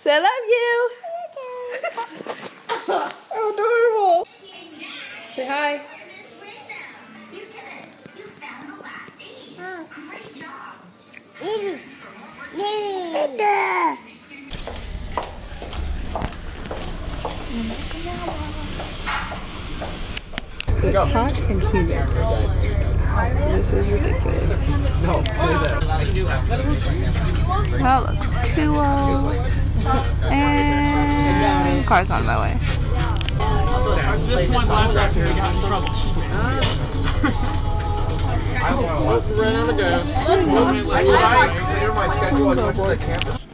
Say I love you. so adorable. Say hi. You did it. You found the last. Great. It's hot and humid. This is ridiculous. No, play that. That looks cool. And car's on my way. This one left after we got in trouble. She did. Right on the. I tried to clear my schedule. I went to the campus.